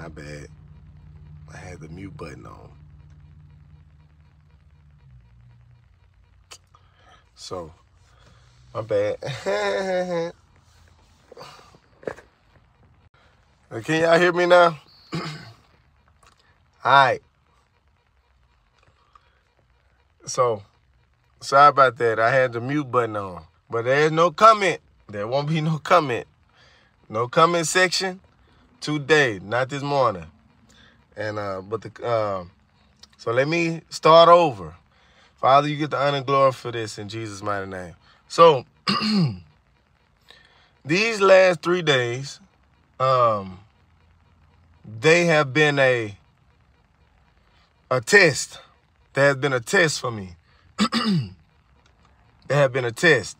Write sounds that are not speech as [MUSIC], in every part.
My bad. I had the mute button on. So, my bad. [LAUGHS] Can y'all hear me now? [CLEARS THROAT] All right. So, sorry about that. I had the mute button on. But there's no comment. There won't be no comment. No comment section today, not this morning. And uh, but the uh, so let me start over. Father, you get the honor and glory for this in Jesus' mighty name. So [CLEARS THROAT] these last three days, um, they have been a a test. There has been a test for me. [CLEARS THROAT] there have been a test.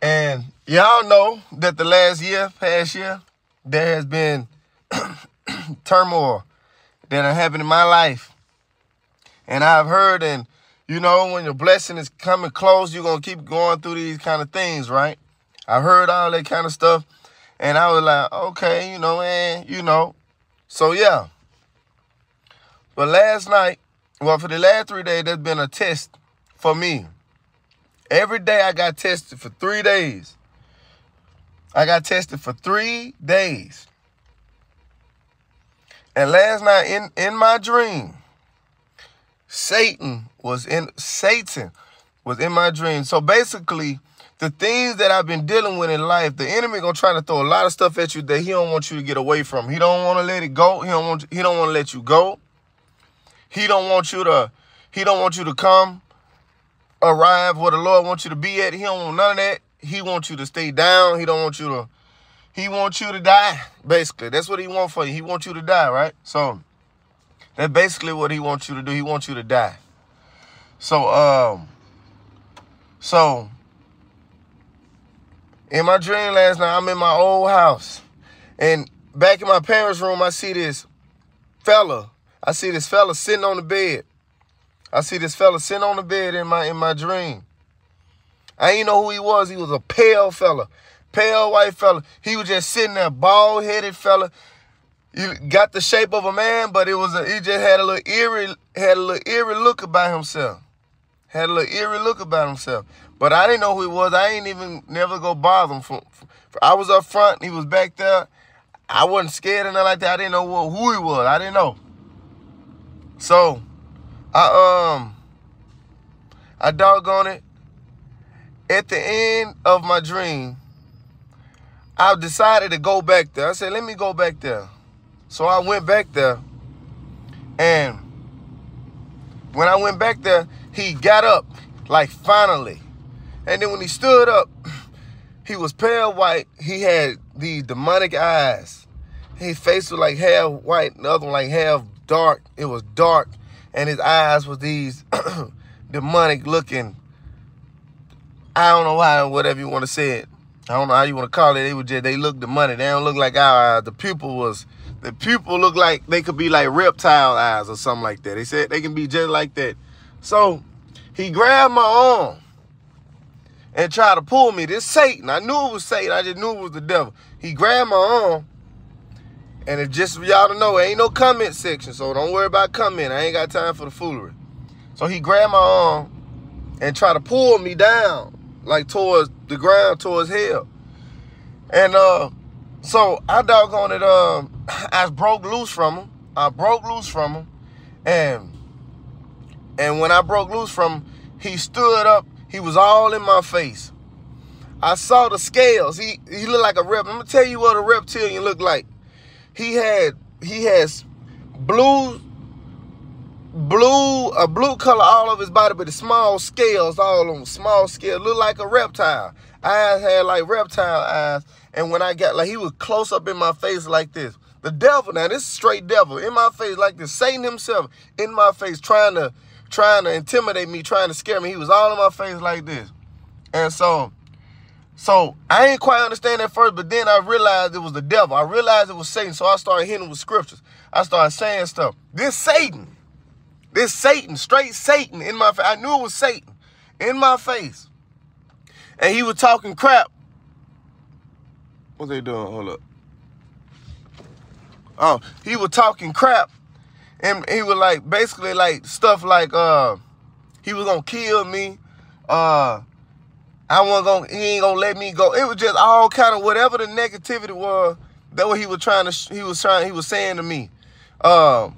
And y'all know that the last year, past year, there has been [CLEARS THROAT] turmoil that have happened in my life. And I've heard, and you know, when your blessing is coming close, you're going to keep going through these kind of things, right? I heard all that kind of stuff. And I was like, okay, you know, and you know. So, yeah. But last night, well, for the last three days, there's been a test for me. Every day I got tested for three days. I got tested for three days. And last night in, in my dream, Satan was in Satan was in my dream. So basically, the things that I've been dealing with in life, the enemy gonna try to throw a lot of stuff at you that he don't want you to get away from. He don't want to let it go. He don't want he don't want to let you go. He don't want you to he don't want you to come arrive where the Lord wants you to be at. He don't want none of that. He wants you to stay down. He don't want you to he wants you to die, basically. That's what he wants for you. He wants you to die, right? So that's basically what he wants you to do. He wants you to die. So, um, so in my dream last night, I'm in my old house. And back in my parents' room, I see this fella. I see this fella sitting on the bed. I see this fella sitting on the bed in my in my dream. I ain't know who he was. He was a pale fella pale white fella. He was just sitting there, bald headed fella. He got the shape of a man, but it was a, he just had a little eerie, had a little eerie look about himself. Had a little eerie look about himself. But I didn't know who he was. I ain't even never go bother him. For, for, I was up front. He was back there. I wasn't scared or nothing like that. I didn't know who he was. I didn't know. So, I um, I doggone it. At the end of my dream, I decided to go back there. I said, let me go back there. So I went back there. And when I went back there, he got up, like finally. And then when he stood up, [CLEARS THROAT] he was pale white. He had these demonic eyes. His face was like half white, and the other one like half dark. It was dark. And his eyes was these [CLEARS THROAT] demonic looking. I don't know why, whatever you want to say it. I don't know how you want to call it. They would just they look the money. They don't look like our eyes. The pupil was the pupil looked like they could be like reptile eyes or something like that. They said they can be just like that. So he grabbed my arm and tried to pull me. This Satan. I knew it was Satan. I just knew it was the devil. He grabbed my arm. And it just for y'all to know, ain't no comment section. So don't worry about comment. I ain't got time for the foolery. So he grabbed my arm and tried to pull me down like towards the ground, towards hell. And uh, so I doggone it, uh, [CLEARS THROAT] I broke loose from him. I broke loose from him. And and when I broke loose from him, he stood up. He was all in my face. I saw the scales. He he looked like a rep. I'm gonna tell you what a reptilian looked like. He had he has blue, a blue color all over his body, but the small scales all on small scale, look like a reptile. Eyes had like reptile eyes, and when I got like he was close up in my face like this. The devil, now this straight devil in my face like this. Satan himself in my face, trying to trying to intimidate me, trying to scare me. He was all in my face like this, and so. So I ain't quite understand at first, but then I realized it was the devil. I realized it was Satan, so I started hitting with scriptures. I started saying stuff. This Satan, this Satan, straight Satan in my face. I knew it was Satan in my face. And he was talking crap. What they doing? Hold up. Oh, he was talking crap, and he was like basically like stuff like uh, he was gonna kill me. Uh, I wasn't gonna. He ain't gonna let me go. It was just all kind of whatever the negativity was. That what he was trying to. He was trying. He was saying to me. Um,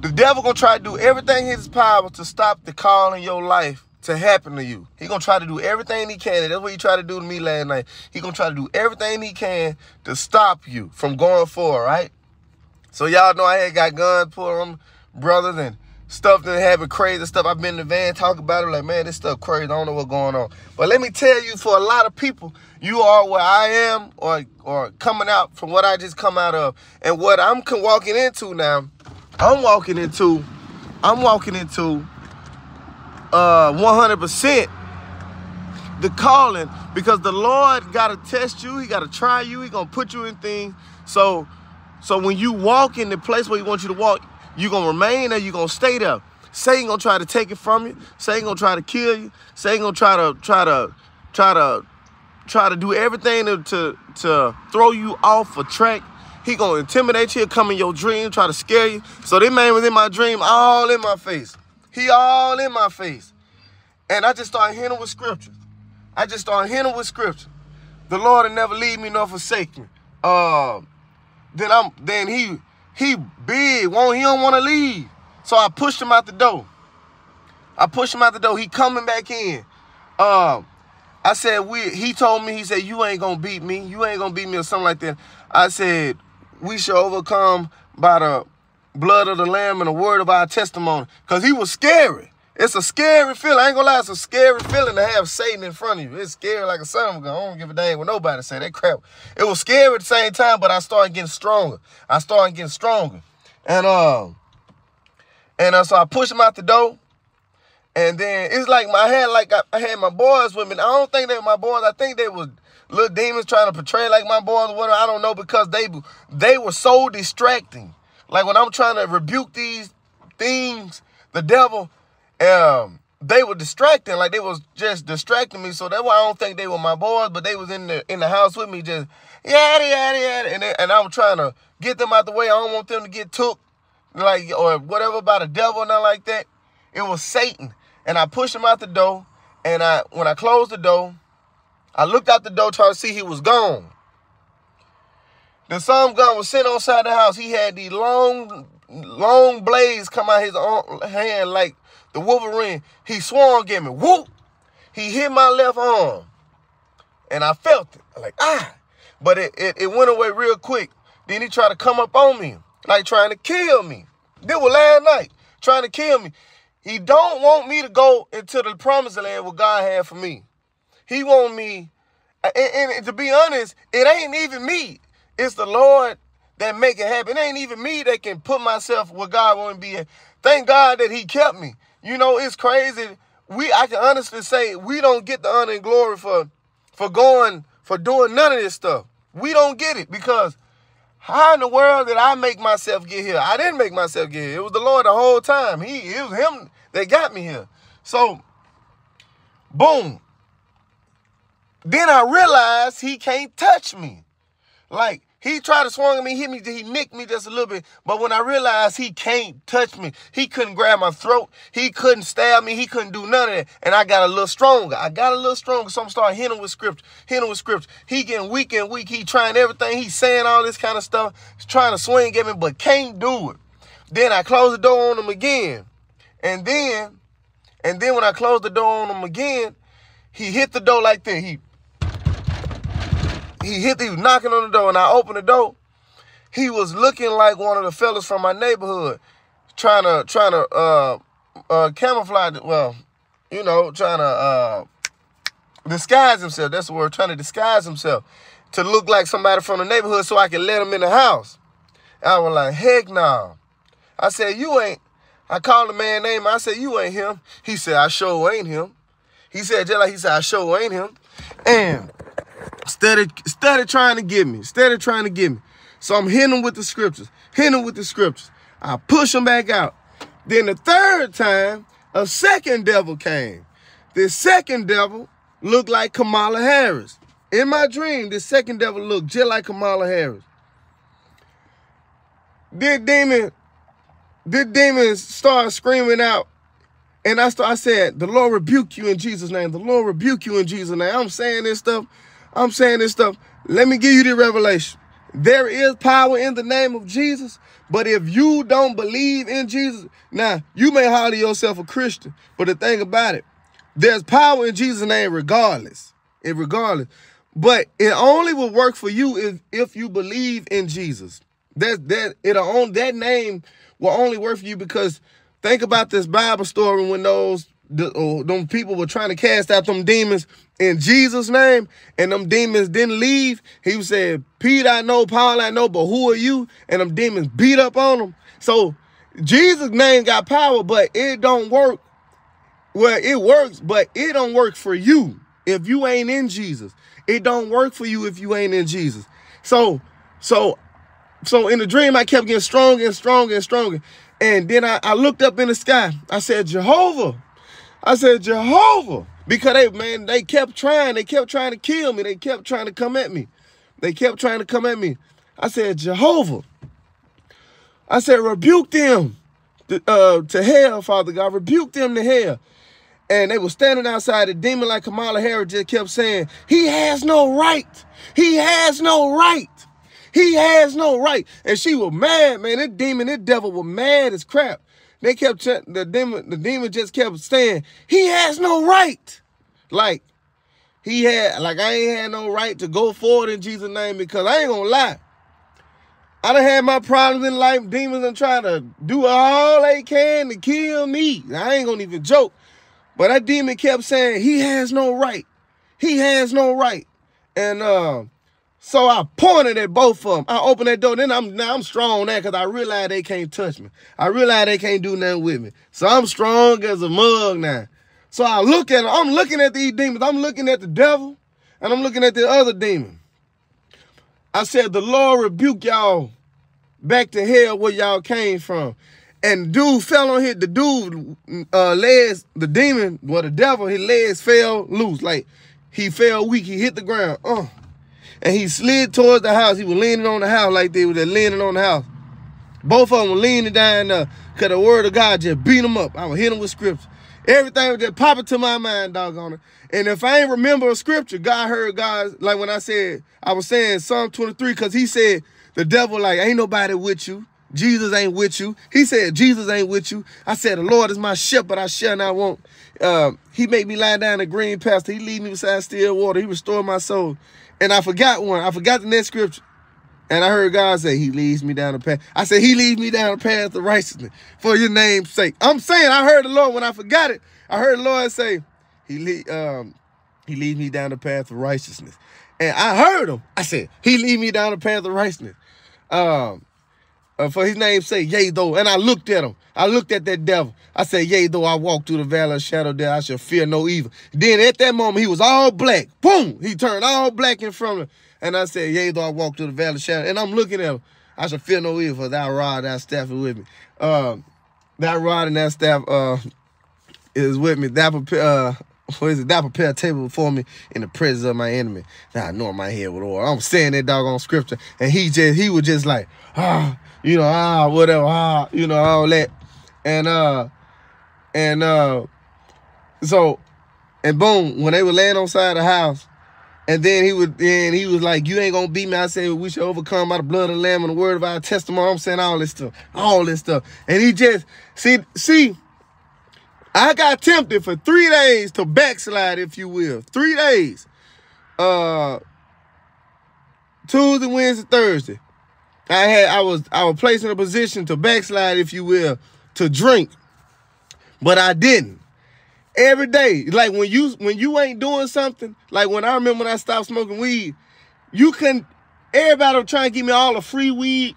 the devil gonna try to do everything in his power to stop the call in your life to happen to you. He gonna try to do everything he can, and that's what he tried to do to me last night. He gonna try to do everything he can to stop you from going forward, right? So y'all know I had got guns pulled on brothers and stuff that happened crazy stuff. I've been in the van talking about it like, man, this stuff crazy. I don't know what's going on. But let me tell you, for a lot of people, you are where I am or or coming out from what I just come out of. And what I'm walking into now, I'm walking into, I'm walking into uh 100% the calling because the Lord got to test you. He got to try you. He going to put you in things. So, so when you walk in the place where he wants you to walk, you going to remain there. you going to stay there. Satan going to try to take it from you. Satan going to try to kill you. Satan going to try to, try to, try to, try to do everything to, to, to throw you off a track. He to intimidate you, come in your dream, try to scare you. So this man was in my dream all in my face. He all in my face. And I just started hitting with scripture. I just started hitting with scripture. The Lord will never leave me nor forsake me. Uh, then I'm then he he big, won't he don't want to leave. So I pushed him out the door. I pushed him out the door. He coming back in. Um, I said we he told me, he said, you ain't gonna beat me. You ain't gonna beat me or something like that. I said, we shall overcome by the blood of the lamb and the word of our testimony. Because he was scary. It's a scary feeling. I ain't gonna lie, it's a scary feeling to have Satan in front of you. It's scary like a son of a gun. I don't give a damn what nobody say. That crap. It was scary at the same time, but I started getting stronger. I started getting stronger. And uh, and uh, so I pushed him out the door. And then it's like my head, like I, I had my boys with me. I don't think they were my boys. I think they were little demons trying to portray like my boys or whatever. I don't know because they they were so distracting. Like when I'm trying to rebuke these things, the devil, um, they were distracting. Like they was just distracting me. So that's why I don't think they were my boys, but they was in the in the house with me, just yada yada yada, and they, and I'm trying to get them out the way. I don't want them to get took, like or whatever by the devil or nothing like that. It was Satan, and I pushed him out the door. And I when I closed the door, I looked out the door trying to see he was gone. The some gun was sitting outside the house. He had these long, long blades come out his hand like the Wolverine. He swung at me. Whoop! He hit my left arm. And I felt it. Like, ah. But it, it, it went away real quick. Then he tried to come up on me, like trying to kill me. This was last night, trying to kill me. He don't want me to go into the promised land what God had for me. He want me, and, and to be honest, it ain't even me. It's the Lord that make it happen. It ain't even me that can put myself where God want to be. Thank God that he kept me. You know, it's crazy. We I can honestly say we don't get the honor and glory for for going for doing none of this stuff. We don't get it because how in the world did I make myself get here? I didn't make myself get here. It was the Lord the whole time. He it was him that got me here. So boom. Then I realized he can't touch me. Like he tried to swing at me, hit me, he nicked me just a little bit. But when I realized he can't touch me, he couldn't grab my throat, he couldn't stab me, he couldn't do none of that. And I got a little stronger. I got a little stronger. So I'm starting hitting with scripture, hitting with scripture. He getting weak and weak. He trying everything. He's saying all this kind of stuff. He's trying to swing at me, but can't do it. Then I close the door on him again. And then, and then when I closed the door on him again, he hit the door like that. He he hit, he was knocking on the door, and I opened the door. He was looking like one of the fellas from my neighborhood, trying to trying to uh, uh, camouflage. Well, you know, trying to uh, disguise himself. That's the word. Trying to disguise himself to look like somebody from the neighborhood, so I could let him in the house. I was like, heck no. Nah. I said, you ain't. I called the man name. I said, you ain't him. He said, I sure ain't him. He said, just like he said, I sure ain't him. And Steady, steady trying to get me. Steady trying to get me. So I'm hitting him with the scriptures. Hitting him with the scriptures. I push him back out. Then the third time, a second devil came. This second devil looked like Kamala Harris. In my dream, this second devil looked just like Kamala Harris. this demon, this demon started screaming out. And I, start, I said, the Lord rebuke you in Jesus' name. The Lord rebuke you in Jesus' name. I'm saying this stuff. I'm saying this stuff. Let me give you the revelation. There is power in the name of Jesus. But if you don't believe in Jesus, now you may holler yourself a Christian. But the thing about it, there's power in Jesus' name regardless. It regardless. But it only will work for you if, if you believe in Jesus. That that it'll own that name will only work for you because Think about this Bible story when those the, oh, them people were trying to cast out them demons in Jesus' name, and them demons didn't leave. He was said, Pete, I know, Paul, I know, but who are you? And them demons beat up on them. So Jesus' name got power, but it don't work. Well, it works, but it don't work for you if you ain't in Jesus. It don't work for you if you ain't in Jesus. So, so, so in the dream, I kept getting stronger and stronger and stronger. And then I, I looked up in the sky. I said, Jehovah. I said, Jehovah. Because they, man, they kept trying. They kept trying to kill me. They kept trying to come at me. They kept trying to come at me. I said, Jehovah. I said, rebuke them to, uh, to hell, Father God. Rebuke them to hell. And they were standing outside. The demon, like Kamala Harris, just kept saying, he has no right. He has no right. He has no right. And she was mad, man. That demon, that devil was mad as crap. They kept, the demon, the demon just kept saying, he has no right. Like, he had, like, I ain't had no right to go forward in Jesus' name because I ain't gonna lie. I done had my problems in life. Demons are trying to do all they can to kill me. I ain't gonna even joke. But that demon kept saying, he has no right. He has no right. And uh, so I pointed at both of them. I opened that door. Then I'm now I'm strong now because I realize they can't touch me. I realize they can't do nothing with me. So I'm strong as a mug now. So I look at. I'm looking at these demons. I'm looking at the devil and I'm looking at the other demon. I said, the Lord rebuke y'all back to hell where y'all came from. And dude fell on his, the dude uh, legs, the demon, well, the devil, his legs fell loose. Like he fell weak. He hit the ground. Uh and he slid towards the house. He was leaning on the house like they were leaning on the house. Both of them were leaning down there because the word of God just beat them up. I would hit them with scripture. Everything was just popping to my mind, doggone it. And if I ain't remember a scripture, God heard God, like when I said, I was saying Psalm 23, because he said, the devil like, ain't nobody with you. Jesus ain't with you. He said, Jesus ain't with you. I said, the Lord is my shepherd, I shall not want. Uh, he made me lie down in green pasture. He lead me beside still water. He restored my soul. And I forgot one. I forgot the next scripture. And I heard God say, He leads me down the path. I said, He leads me down the path of righteousness for your name's sake. I'm saying I heard the Lord when I forgot it. I heard the Lord say, He lead, um, He leads me down the path of righteousness. And I heard him. I said, He lead me down the path of righteousness. Um, uh, for his name say, yea, though. And I looked at him. I looked at that devil. I said, yea, though I walk through the valley of shadow death, I shall fear no evil. Then at that moment, he was all black. Boom! He turned all black in front of me. And I said, yea, though I walk through the valley of shadow. And I'm looking at him. I shall fear no evil, for that rod, that staff is with me. Uh, that rod and that staff uh, is with me. That uh, what is it? That prepare a table before me in the presence of my enemy. Now I know my head with oil. I'm saying that doggone scripture. And he just, he was just like, ah, you know, ah, whatever, ah, you know, all that. And uh and uh so and boom, when they were laying on side of the house, and then he would and he was like, You ain't gonna beat me. I said we should overcome by the blood of the lamb and the word of our testimony. I'm saying all this stuff. All this stuff. And he just see, see, I got tempted for three days to backslide, if you will. Three days. Uh Tuesday, Wednesday, Thursday. I had I was I was placed in a position to backslide, if you will, to drink. But I didn't. Every day. Like when you when you ain't doing something, like when I remember when I stopped smoking weed, you can everybody was trying to give me all the free weed.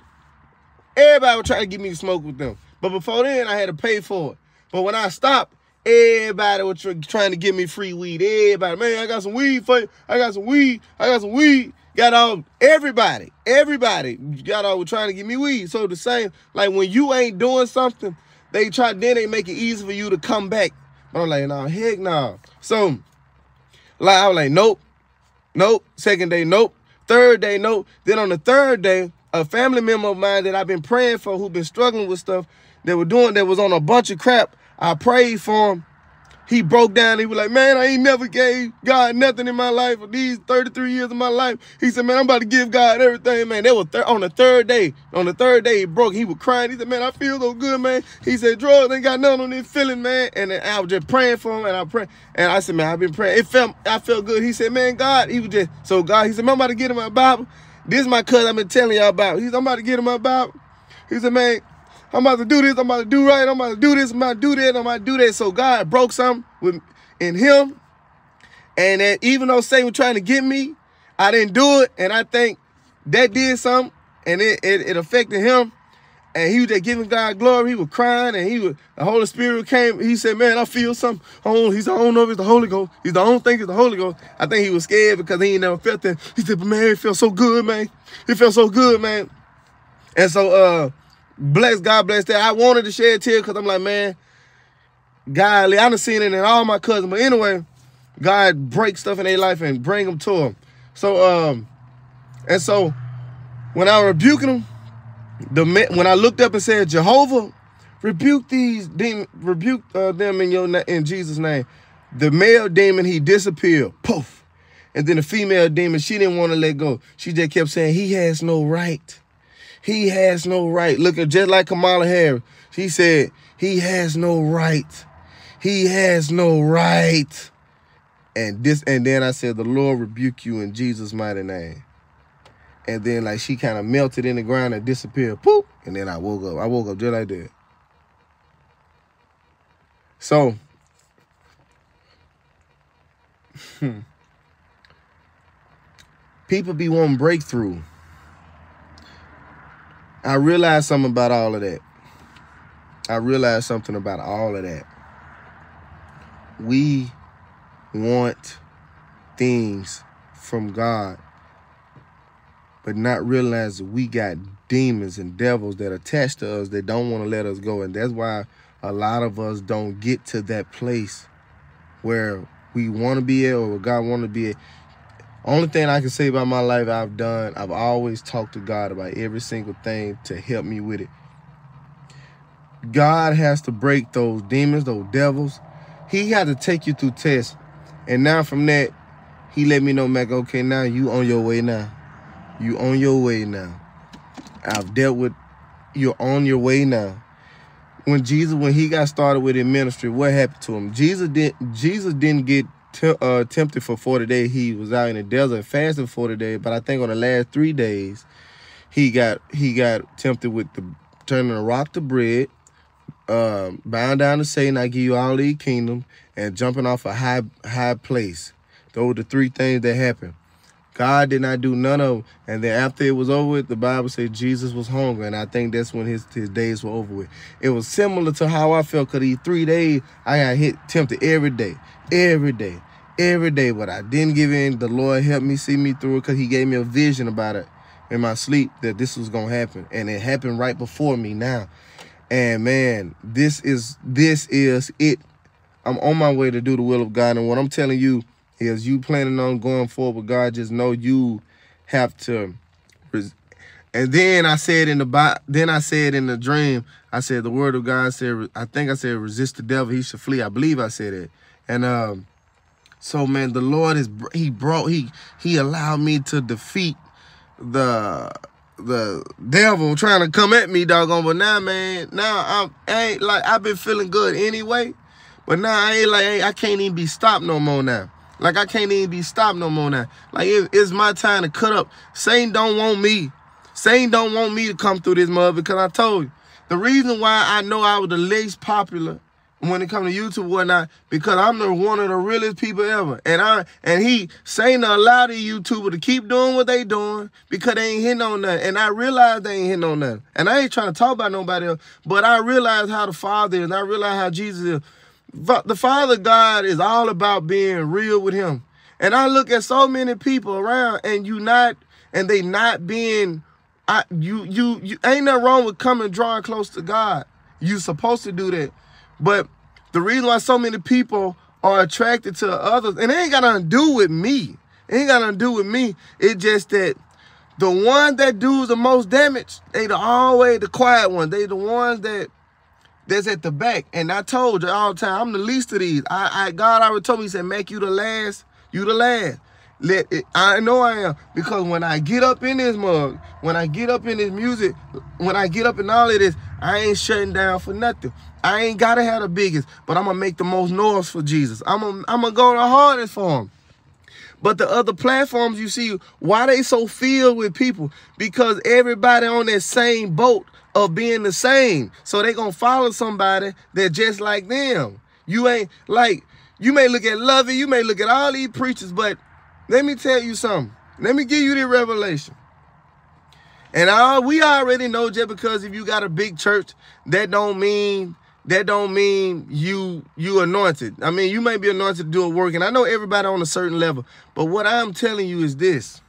Everybody was trying to get me to smoke with them. But before then, I had to pay for it. But when I stopped, everybody was trying to give me free weed. Everybody, man, I got some weed for you. I got some weed. I got some weed. Got all everybody, everybody got all trying to give me weed. So the same, like when you ain't doing something, they try then they make it easy for you to come back. But I'm like, nah, heck nah. So like I was like, nope, nope. Second day, nope. Third day, nope. Then on the third day, a family member of mine that I've been praying for who been struggling with stuff that were doing that was on a bunch of crap. I prayed for him. He broke down. He was like, man, I ain't never gave God nothing in my life for these 33 years of my life. He said, man, I'm about to give God everything, man. They were on the third day. On the third day, he broke. He was crying. He said, man, I feel so good, man. He said, drugs ain't got nothing on this feeling, man. And I was just praying for him, and I pray. And I said, man, I've been praying. It felt, I felt good. He said, man, God, he was just, so God, he said, man, I'm about to get him my Bible. This is my cousin I've been telling y'all about. He said, I'm about to get him my Bible. He said, man, I'm about to do this. I'm about to do right. I'm about to do this. I'm about to do that. I'm about to do that. So God broke something with in him. And that even though Satan was trying to get me, I didn't do it. And I think that did something. And it, it, it affected him. And he was just giving God glory. He was crying, and he was the Holy Spirit came. He said, "Man, I feel something." Oh, he's don't know if it's the Holy Ghost. He's the only thing it's the Holy Ghost. I think he was scared because he ain't never felt that. He said, "But man, it felt so good, man. It felt so good, man." And so, uh, bless God, bless that. I wanted to shed a tear because I'm like, man, golly, I done seen it in all my cousins. But anyway, God break stuff in their life and bring them to them. So, um, and so when I rebuking them, the when I looked up and said, Jehovah, rebuke these demon, rebuke uh, them in your in Jesus' name. The male demon, he disappeared. Poof. And then the female demon, she didn't want to let go. She just kept saying, he has no right. He has no right. Looking just like Kamala Harris. She said, he has no right. He has no right. And this, and then I said, the Lord rebuke you in Jesus' mighty name. And then like she kind of melted in the ground and disappeared. Poop. And then I woke up. I woke up just like that. So, [LAUGHS] people be wanting breakthrough. I realized something about all of that. I realized something about all of that. We want things from God, but not realize we got demons and devils that attach to us that don't want to let us go. And that's why a lot of us don't get to that place where we want to be at or God want to be at. Only thing I can say about my life I've done, I've always talked to God about every single thing to help me with it. God has to break those demons, those devils. He had to take you through tests. And now from that, he let me know, Mac, okay, now you on your way now. You on your way now. I've dealt with, you're on your way now. When Jesus, when he got started with his ministry, what happened to him? Jesus didn't, Jesus didn't get uh, tempted for 40 days. He was out in the desert fasting 40 days. But I think on the last three days, he got he got tempted with the turning a rock to bread, uh, bound down to Satan, I give you all the kingdom, and jumping off a high high place. Those were the three things that happened. God did not do none of them. And then after it was over with, the Bible said Jesus was hungry. And I think that's when his, his days were over with. It was similar to how I felt because these three days, I got hit tempted every day, every day, every day. But I didn't give in. The Lord helped me see me through it because he gave me a vision about it in my sleep that this was going to happen. And it happened right before me now. And man, this is this is it. I'm on my way to do the will of God. And what I'm telling you, is you planning on going forward with God, just know you have to. And then I said in the then I said in the dream, I said the word of God said, I think I said resist the devil, he should flee. I believe I said it. And um, so man, the Lord is he brought he he allowed me to defeat the the devil trying to come at me, doggone. But now, man, now I'm I ain't like I've been feeling good anyway. But now I ain't like I can't even be stopped no more now. Like I can't even be stopped no more now. Like it, it's my time to cut up. Satan don't want me. Satan don't want me to come through this mud because I told you. The reason why I know I was the least popular when it comes to YouTube whatnot, because I'm the one of the realest people ever. And I and he saying to allow the YouTuber to keep doing what they doing because they ain't hitting on nothing. And I realize they ain't hitting on nothing. And I ain't trying to talk about nobody else, but I realize how the Father is, and I realize how Jesus is the Father God is all about being real with him. And I look at so many people around and you not, and they not being, I, you, you, you ain't nothing wrong with coming drawing close to God. You supposed to do that. But the reason why so many people are attracted to others, and it ain't got nothing to do with me. It ain't got nothing to do with me. It's just that the ones that do the most damage, they the always the quiet ones. They the ones that that's at the back. And I told you all the time, I'm the least of these. I, I God already told me, he said, make you the last, you the last. Let it, I know I am because when I get up in this mug, when I get up in this music, when I get up in all of this, I ain't shutting down for nothing. I ain't gotta have the biggest, but I'm gonna make the most noise for Jesus. I'm gonna, I'm gonna go the hardest for him. But the other platforms you see, why they so filled with people? Because everybody on that same boat of being the same. So they gonna follow somebody that just like them. You ain't like you may look at Lovey, you may look at all these preachers, but let me tell you something. Let me give you the revelation. And all we already know just because if you got a big church, that don't mean that don't mean you you anointed. I mean, you may be anointed to do a work, and I know everybody on a certain level. But what I'm telling you is this.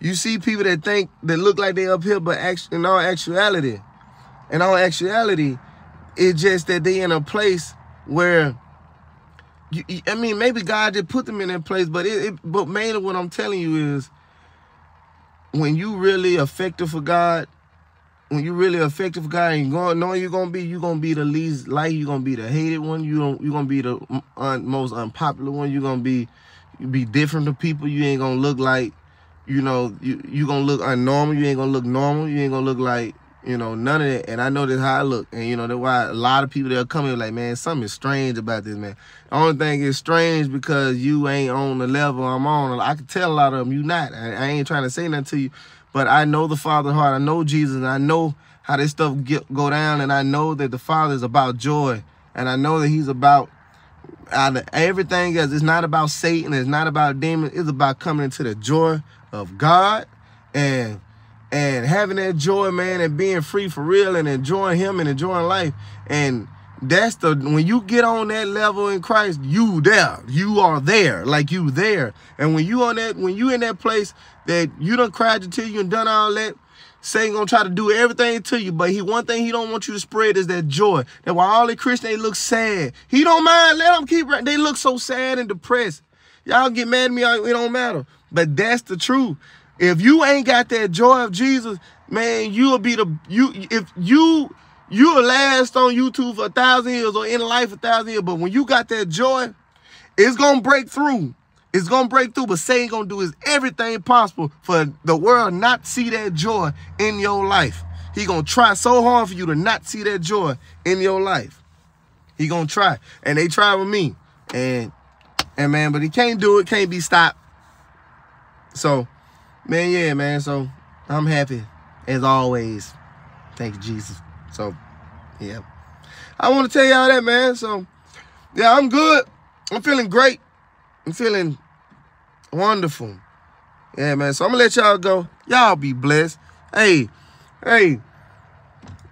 You see people that think that look like they up here, but actually, in all actuality, in all actuality, it's just that they in a place where you, I mean, maybe God just put them in that place, but it, it, but mainly what I'm telling you is when you really effective for God, when you really effective God, and going know you're gonna be, you're gonna be the least like, you're gonna be the hated one, you don't, you're gonna be the un, most unpopular one, you're gonna be, you be different to people, you ain't gonna look like you know, you you gonna look unnormal. You ain't gonna look normal. You ain't gonna look like you know none of that. And I know that's how I look. And you know that's why a lot of people they'll come in like, man, something strange about this man. The only thing is strange because you ain't on the level I'm on. I can tell a lot of them you not. I, I ain't trying to say nothing to you, but I know the Father's heart. I know Jesus. I know how this stuff get, go down. And I know that the Father is about joy. And I know that He's about out of everything else. It's not about Satan. It's not about demons. It's about coming into the joy of God and and having that joy, man, and being free for real and enjoying him and enjoying life. And that's the when you get on that level in Christ, you there. You are there. Like you there. And when you on that, when you in that place that you done cried until you and done all that, Satan gonna try to do everything to you, but he one thing he don't want you to spread is that joy. That while all the Christians they look sad, he don't mind. Let them keep. They look so sad and depressed. Y'all get mad at me. It don't matter. But that's the truth. If you ain't got that joy of Jesus, man, you'll be the you if you you'll last on YouTube for a thousand years or in life a thousand years. But when you got that joy, it's gonna break through. It's gonna break through, but Satan gonna do is everything possible for the world not see that joy in your life. He gonna try so hard for you to not see that joy in your life. He gonna try, and they try with me, and and man, but he can't do it, can't be stopped. So, man, yeah, man. So I'm happy as always. Thank you, Jesus. So, yeah. I want to tell y'all that, man. So, yeah, I'm good. I'm feeling great. I'm feeling wonderful. Yeah, man. So I'm gonna let y'all go. Y'all be blessed. Hey, hey,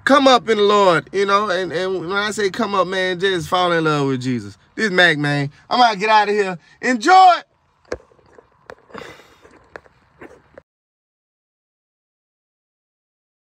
come up in the Lord, you know, and, and when I say come up, man, just fall in love with Jesus. This Mac, man. I'm gonna get out of here. Enjoy